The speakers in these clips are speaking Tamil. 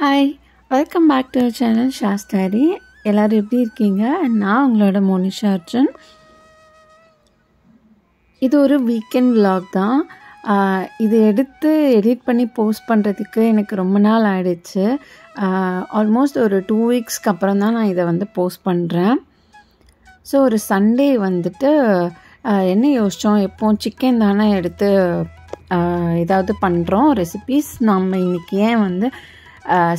Hi welcome back to channel Shastri எல்லோரும் எப்படி இருக்கீங்க? நான் உங்களோட மோனிஷா அர்ஜுன். இது ஒரு வீக்கெண்ட் விலாக் தான். இது எடுத்து எடிட் பண்ணி போஸ்ட் பண்ணுறதுக்கு எனக்கு ரொம்ப நாள் ஆயிடுச்சு. ஆல்மோஸ்ட் ஒரு டூ வீக்ஸ்க்கு அப்புறம் தான் நான் இதை வந்து போஸ்ட் பண்ணுறேன் ஸோ ஒரு சண்டே வந்துட்டு என்ன யோசித்தோம் எப்போ சிக்கன் தானே எடுத்து ஏதாவது பண்ணுறோம் ரெசிபீஸ் நம்ம இன்றைக்கி ஏன் வந்து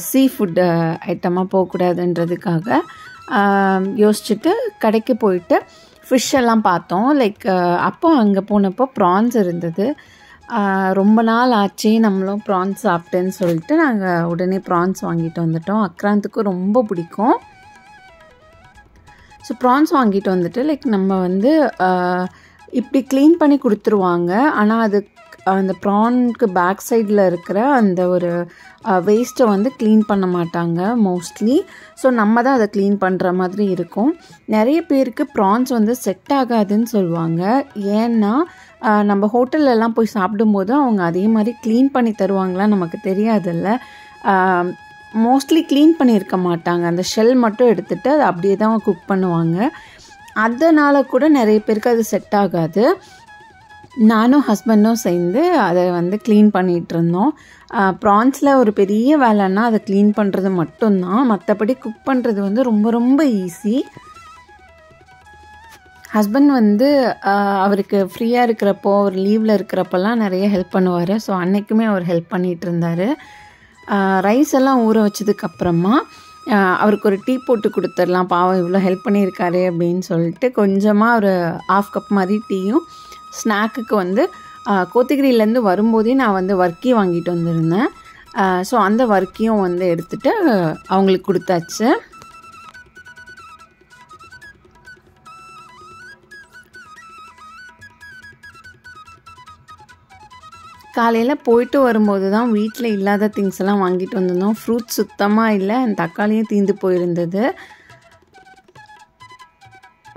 சீ ஃபுட்டு ஐட்டமாக போகக்கூடாதுன்றதுக்காக யோசிச்சுட்டு கடைக்கு போயிட்டு ஃபிஷ் எல்லாம் பார்த்தோம். லைக் அப்போ அங்கே போனப்போ ப்ரான்ஸ் இருந்தது. ரொம்ப நாள் ஆச்சு நம்மளும் ப்ரான்ஸ் சாப்பிட்டேன்னு சொல்லிட்டு நாங்கள் உடனே ப்ரான்ஸ் வாங்கிட்டு வந்துட்டோம். அக்ராந்துக்கு ரொம்ப பிடிக்கும். ஸோ ப்ரான்ஸ் வாங்கிட்டு வந்துட்டு லைக் நம்ம வந்து இப்படி க்ளீன் பண்ணி கொடுத்துருவாங்க. ஆனால் அது அந்த ப்ரான்க்கு பேக் சைடில் இருக்கிற அந்த ஒரு வேஸ்ட்டை வந்து க்ளீன் பண்ண மாட்டாங்க மோஸ்ட்லி ஸோ நம்ம தான் அதை க்ளீன் பண்ணுற மாதிரி இருக்கும். நிறைய பேருக்கு ப்ரான்ஸ் வந்து செட் ஆகாதுன்னு சொல்லுவாங்க. ஏன்னா நம்ம ஹோட்டல்லலாம் போய் சாப்பிடும்போது அவங்க அதே மாதிரி க்ளீன் பண்ணி தருவாங்களா நமக்கு தெரியாதுல்ல. மோஸ்ட்லி க்ளீன் பண்ணியிருக்க மாட்டாங்க. அந்த ஷெல் மட்டும் எடுத்துகிட்டு அதை அப்படியே தான் குக் பண்ணுவாங்க. அதனால் கூட நிறைய பேருக்கு அது செட் ஆகாது. நானும் ஹஸ்பண்டும் சேர்ந்து அதை வந்து க்ளீன் பண்ணிகிட்டு இருந்தோம் ப்ரான்ஸில் ஒரு பெரிய வேலைன்னா அதை க்ளீன் பண்ணுறது மட்டும்தான். மற்றபடி குக் பண்ணுறது வந்து ரொம்ப ரொம்ப ஈஸி ஹஸ்பண்ட் வந்து அவருக்கு ஃப்ரீயாக இருக்கிறப்போ அவர் லீவில் இருக்கிறப்பெல்லாம் நிறைய ஹெல்ப் பண்ணுவார். ஸோ அன்றைக்குமே அவர் ஹெல்ப் பண்ணிகிட்டு இருந்தார் ரைஸ் எல்லாம் ஊற வச்சதுக்கப்புறமா அவருக்கு ஒரு டீ போட்டு கொடுத்துடலாம். பாவம் இவ்வளோ ஹெல்ப் பண்ணியிருக்காரு அப்படின்னு சொல்லிட்டு கொஞ்சமாக ஒரு ஆஃப் கப் மாதிரி டீயும் ஸ்நாக்குக்கு வந்து கோத்தகிரியிலேருந்து வரும்போதே நான் வந்து வர்க்கி வாங்கிட்டு வந்திருந்தேன். ஸோ அந்த வர்க்கியும் வந்து எடுத்துகிட்டு அவங்களுக்கு கொடுத்தாச்சு. காலையில் போயிட்டு வரும்போது தான் வீட்டில் இல்லாத திங்ஸ் எல்லாம் வாங்கிட்டு வந்திருந்தோம். ஃப்ரூட்ஸ் சுத்தமாக இல்லை தக்காளியும் தீந்து போயிருந்தது.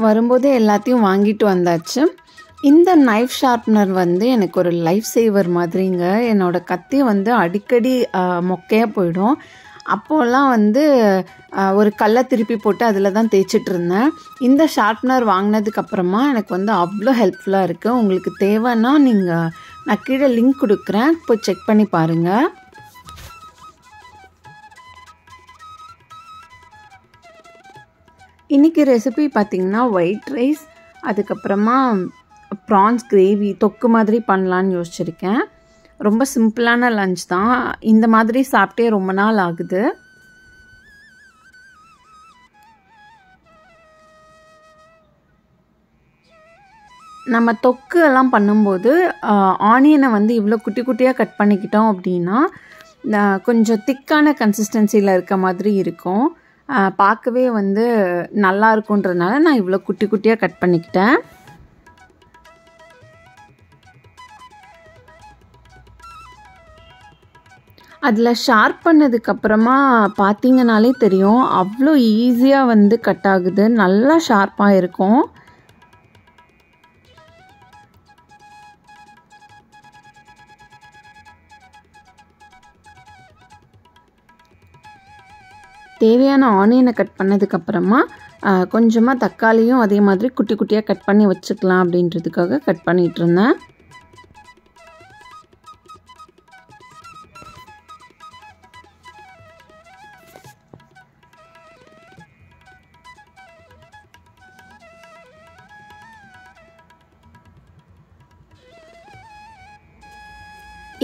வரும்போதே எல்லாத்தையும் வாங்கிட்டு வந்தாச்சு. இந்த நைஃப் ஷார்ப்னர் வந்து எனக்கு ஒரு லைஃப் சேவர் மாதிரிங்க. என்னோடய கத்தி வந்து அடிக்கடி மொக்கையாக போயிடும். அப்போல்லாம் வந்து ஒரு கல்லை திருப்பி போட்டு அதில் தான் தேய்ச்சிட்டு இருந்தேன். இந்த ஷார்ப்னர் வாங்கினதுக்கப்புறமா எனக்கு வந்து அவ்வளோ ஹெல்ப்ஃபுல்லாக இருக்குது உங்களுக்கு தேவைன்னா நீங்கள் நான் கீழே லிங்க் கொடுக்குறேன். போய் செக் பண்ணி பாருங்கள் இன்றைக்கி ரெசிபி பார்த்திங்கன்னா ஒயிட் ரைஸ் அதுக்கப்புறமா ப்ரான்ஸ் கிரேவி தொக்கு மாதிரி பண்ணலான்னு யோசிச்சிருக்கேன். ரொம்ப சிம்பிளான லஞ்ச் தான். இந்த மாதிரி சாப்பிட்டே ரொம்ப நாள் ஆகுது. நம்ம தொக்கு எல்லாம் பண்ணும்போது ஆனியனை வந்து இவ்வளோ குட்டி குட்டியாக கட் பண்ணிக்கிட்டோம் அப்படின்னா கொஞ்சம் திக்கான கன்சிஸ்டன்சியில் இருக்க மாதிரி இருக்கும். பார்க்கவே வந்து நல்லா இருக்குன்றதுனால நான் இவ்வளோ குட்டி குட்டியாக கட் பண்ணிக்கிட்டேன். அதில் ஷார்ப் பண்ணதுக்கப்புறமா பார்த்தீங்கனாலே தெரியும். அவ்வளோ ஈஸியாக வந்து கட் ஆகுது. நல்லா ஷார்ப்பாக இருக்கும். தேவையான ஆனியனை கட் பண்ணதுக்கப்புறமா கொஞ்சமாக தக்காளியும் அதே மாதிரி குட்டி குட்டியாக கட் பண்ணி வச்சுக்கலாம் அப்படின்றதுக்காக கட் பண்ணிகிட்ருந்தேன்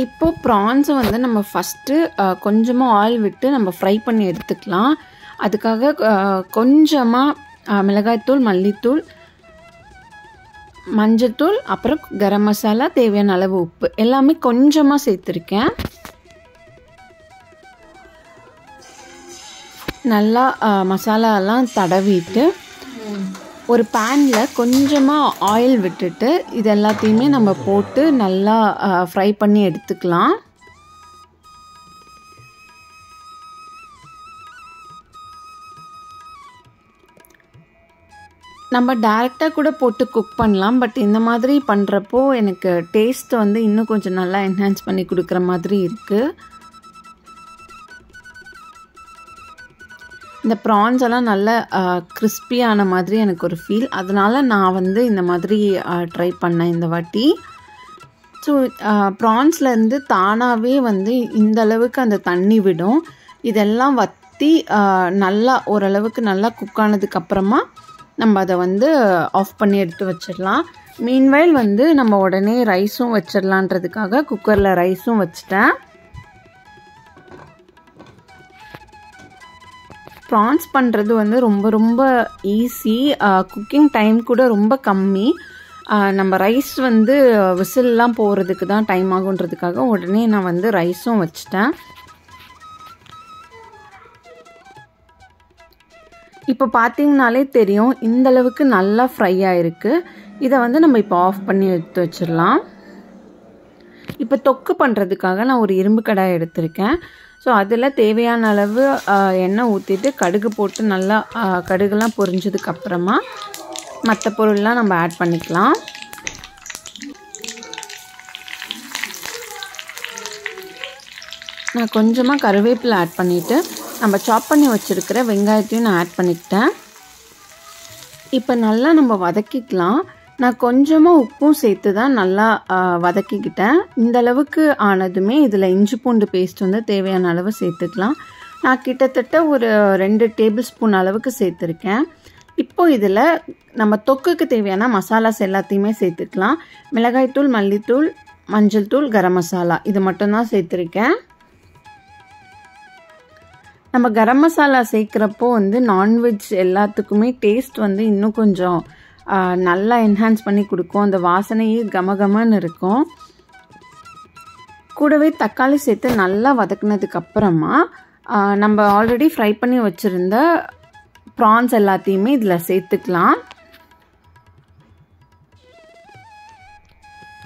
இப்போது இப்போ ப்ரான்ஸை வந்து நம்ம ஃபஸ்ட்டு கொஞ்சமாக ஆயில் விட்டு நம்ம ஃப்ரை பண்ணி எடுத்துக்கலாம். அதுக்காக கொஞ்சமாக மிளகாய்த்தூள் மல்லித்தூள் மஞ்சத்தூள் அப்புறம் கரம் மசாலா தேவையான அளவு உப்பு. எல்லாமே கொஞ்சமாக சேர்த்துருக்கேன். நல்லா மசாலாலாம் தடவிட்டு ஒரு பேனில் கொஞ்சமாக ஆயில் விட்டுட்டு இது எல்லாத்தையுமே நம்ம போட்டு நல்லா ஃப்ரை பண்ணி எடுத்துக்கலாம். நம்ம டேரெக்டாக கூட போட்டு குக் பண்ணலாம். பட் இந்த மாதிரி பண்ணுறப்போ எனக்கு டேஸ்ட் வந்து இன்னும் கொஞ்சம் நல்லா என்ஹான்ஸ் பண்ணி கொடுக்குற மாதிரி இருக்குது இந்த ப்ரான்ஸ் எல்லாம் நல்ல கிறிஸ்பியான மாதிரி எனக்கு ஒரு ஃபீல் அதனால் நான் வந்து இந்த மாதிரி ட்ரை பண்ணேன் இந்த வாட்டி. ஸோ ப்ரான்ஸ்லேருந்து தானாகவே வந்து இந்த அளவுக்கு அந்த தண்ணி விடும். இதெல்லாம் வற்றி நல்லா ஓரளவுக்கு நல்லா குக் ஆனதுக்கப்புறமா நம்ம அதை வந்து ஆஃப் பண்ணி எடுத்து வச்சிடலாம். மீன்வைல் வந்து நம்ம உடனே ரைஸும் வச்சிடலான்றதுக்காக குக்கரில் ரைஸும் வச்சிட்டேன். ப்ரான்ஸ் பண்ணுறது வந்து ரொம்ப ரொம்ப ஈஸி குக்கிங் டைம் கூட ரொம்ப கம்மி. நம்ம ரைஸ் வந்து விசில்லாம் போகிறதுக்கு தான் டைம் ஆகுன்றதுக்காக உடனே நான் வந்து ரைஸும் வச்சிட்டேன். இப்போ பார்த்தீங்கனாலே தெரியும் இந்த அளவுக்கு நல்லா ஃப்ரை ஆகிருக்கு இதை வந்து நம்ம இப்போ ஆஃப் பண்ணி எடுத்து வச்சிடலாம். இப்போ தொக்கு பண்ணுறதுக்காக நான் ஒரு இரும்பு கடாய் எடுத்திருக்கேன். ஸோ அதில் தேவையான அளவு எண்ணெய் ஊற்றிட்டு கடுகு போட்டு நல்லா கடுகுலாம் பொரிஞ்சதுக்கப்புறமா மற்ற பொருள்லாம் நம்ம ஆட் பண்ணிக்கலாம். நான் கொஞ்சமாக கருவேப்பிலை ஆட் பண்ணிவிட்டு நம்ம சாப் பண்ணி வச்சுருக்கிற வெங்காயத்தையும் நான் ஆட் பண்ணிக்கிட்டேன். இப்போ நல்லா நம்ம வதக்கிக்கலாம். நான் கொஞ்சமாக உப்பும் சேர்த்து தான் நல்லா வதக்கிக்கிட்டேன். இந்த அளவுக்கு ஆனதுமே இதில் இஞ்சி பூண்டு பேஸ்ட் வந்து தேவையான அளவு சேர்த்துக்கலாம். நான் கிட்டத்தட்ட ஒரு ரெண்டு டேபிள் ஸ்பூன் அளவுக்கு சேர்த்துருக்கேன். இப்போ இதில் நம்ம தொக்குக்கு தேவையான மசாலாஸ் எல்லாத்தையுமே சேர்த்துக்கலாம். மிளகாய்த்தூள் மல்லித்தூள் மஞ்சள் தூள் கரம் மசாலா. இது மட்டும்தான் சேர்த்துருக்கேன். நம்ம கரம் மசாலா சேர்க்குறப்போ வந்து நான்வெஜ் எல்லாத்துக்குமே டேஸ்ட் வந்து இன்னும் கொஞ்சம் நல்லா என்ஹான்ஸ் பண்ணி கொடுக்கும். அந்த வாசனையே கமகமன்னு இருக்கும். கூடவே தக்காளி சேர்த்து நல்லா வதக்குனதுக்கப்புறமா நம்ம ஆல்ரெடி ஃப்ரை பண்ணி வச்சுருந்த ப்ரான்ஸ் எல்லாத்தையுமே இதில் சேர்த்துக்கலாம்.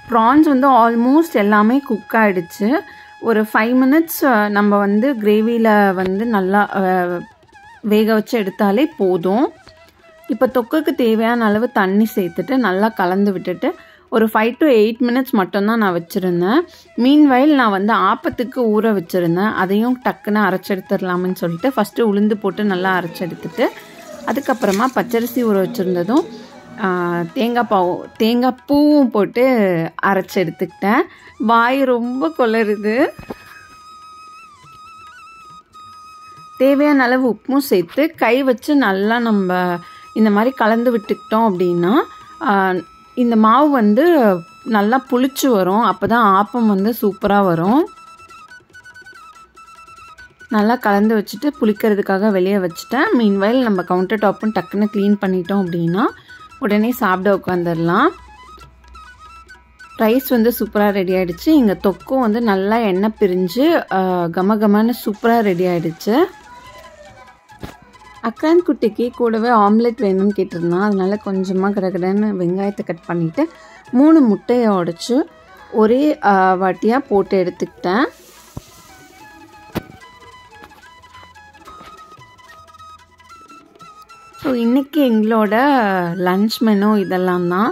ப்ரான்ஸ் வந்து ஆல்மோஸ்ட் எல்லாமே குக் ஆகிடுச்சு ஒரு ஃபைவ் மினிட்ஸ் நம்ம வந்து கிரேவியில் வந்து நல்லா வேக வச்சு எடுத்தாலே போதும். இப்போ தொக்குக்கு தேவையான அளவு தண்ணி சேர்த்துட்டு நல்லா கலந்து விட்டுட்டு ஒரு ஃபைவ் டு எயிட் மினிட்ஸ் மட்டும்தான் நான் வச்சுருந்தேன். மீன் வயல் நான் வந்து ஆப்பத்துக்கு ஊற வச்சுருந்தேன். அதையும் டக்குன்னு அரைச்செடுத்துடலாமுன்னு சொல்லிட்டு ஃபஸ்ட்டு உளுந்து போட்டு நல்லா அரைச்செடுத்துட்டு அதுக்கப்புறமா பச்சரிசி ஊற வச்சுருந்ததும் தேங்காய் பாவும் தேங்காய் பூவும் போட்டு அரைச்சி எடுத்துக்கிட்டேன் வாய் ரொம்ப கொளருது தேவையான அளவு உப்பும் சேர்த்து கை வச்சு நல்லா நம்ம இந்த மாதிரி கலந்து விட்டுக்கிட்டோம் அப்படின்னா இந்த மாவு வந்து நல்லா புளிச்சு வரும். அப்போ தான் ஆப்பம் வந்து சூப்பராக வரும். நல்லா கலந்து வச்சுட்டு புளிக்கிறதுக்காக வெளியே வச்சுட்டேன். மீன்வயல் நம்ம கவுண்டர் டாப்பும் டக்குன்னு க்ளீன் பண்ணிட்டோம் அப்படின்னா உடனே சாப்பிட உட்காந்துடலாம் ரைஸ் வந்து சூப்பராக ரெடி ஆகிடுச்சு இங்கே தொக்கும் வந்து நல்லா எண்ணெய் பிரிஞ்சு கம கமன்னு சூப்பராக ரெடி ஆகிடுச்சு அக்ரான் குட்டிக்கு கூடவே ஆம்லெட் வேணும்னு கேட்டிருந்தான் அதனால் கொஞ்சமாக கடகடன்னு வெங்காயத்தை கட் பண்ணிவிட்டு மூணு முட்டையை உடச்சி ஒரே வாட்டியாக போட்டு எடுத்துக்கிட்டேன். ஸோ இன்றைக்கி எங்களோட லன்ச் மெனு இதெல்லாம் தான்.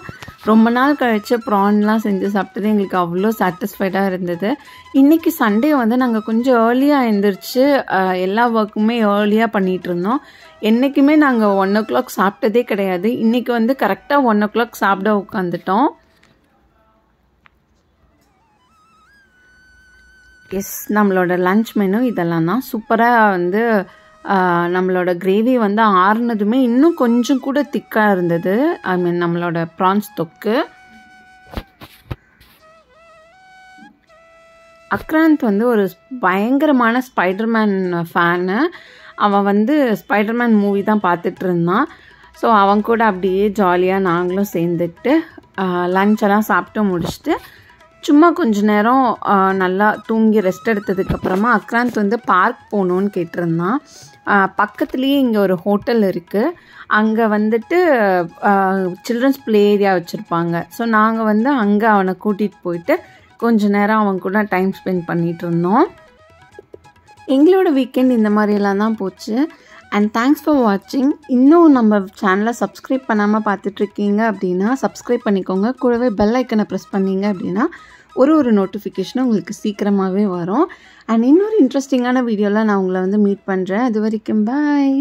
ரொம்ப நாள் கழித்து ப்ரான்லாம் செஞ்சு சாப்பிட்டது எங்களுக்கு அவ்வளோ சாட்டிஸ்ஃபைடாக இருந்தது. இன்றைக்கி சண்டே வந்து நாங்கள் கொஞ்சம் ஏர்லியாக எழுந்திரிச்சு எல்லா ஒர்க்குமே ஏர்லியாக பண்ணிகிட்டு இருந்தோம். என்றைக்குமே நாங்கள் ஒன் ஓ கிளாக் சாப்பிட்டதே கிடையாது. இன்றைக்கி வந்து கரெக்டாக ஒன் ஓ கிளாக் சாப்பிட உட்காந்துட்டோம் எஸ் நம்மளோட லன்ச் மெனு இதெல்லாம் தான். சூப்பராக வந்து நம்மளோட கிரேவி வந்து ஆறுனதுமே இன்னும் கொஞ்சம் கூட திக்காக இருந்தது. ஐ மீன் நம்மளோட ப்ரான்ஸ் தொக்கு. அக்ராந்த் வந்து ஒரு பயங்கரமான ஸ்பைடர்மேன் ஃபேனு அவன் வந்து ஸ்பைடர்மேன் மூவி தான் பார்த்துட்டு இருந்தான். ஸோ அவன் கூட அப்படியே ஜாலியாக நாங்களும் சேர்ந்துக்கிட்டு லஞ்செல்லாம் சாப்பிட்டு முடிச்சுட்டு சும்மா கொஞ்ச நேரம் நல்லா தூங்கி ரெஸ்ட் எடுத்ததுக்கப்புறமா அக்ராந்த் வந்து பார்க் போகணுன்னு கேட்டிருந்தான். பக்கத்துலேயே இங்கே ஒரு ஹோட்டல் இருக்குது அங்கே வந்துட்டு சில்ட்ரன்ஸ் ப்ளே ஏரியா வச்சுருப்பாங்க. ஸோ நாங்கள் வந்து அங்கே அவனை கூட்டிகிட்டு போயிட்டு கொஞ்ச நேரம் அவன் கூட டைம் ஸ்பெண்ட் பண்ணிகிட்டு இருந்தோம். எங்களோட வீக்கெண்ட் இந்த மாதிரியெல்லாம் தான் போச்சு. அண்ட் தேங்க்ஸ் ஃபார் வாட்சிங் இன்னும் நம்ம சேனலை சப்ஸ்கிரைப் பண்ணாமல் பார்த்துட்ருக்கீங்க அப்படின்னா சப்ஸ்கிரைப் பண்ணிக்கோங்க. கூடவே பெல் ஐக்கனை ப்ரெஸ் பண்ணீங்க அப்படின்னா ஒரு ஒரு நோட்டிஃபிகேஷனும் உங்களுக்கு சீக்கிரமாகவே வரும். அண்ட் இன்னொரு இன்ட்ரெஸ்டிங்கான வீடியோவில் நான் உங்களை வந்து மீட் பண்ணுறேன் அது வரைக்கும் பாய்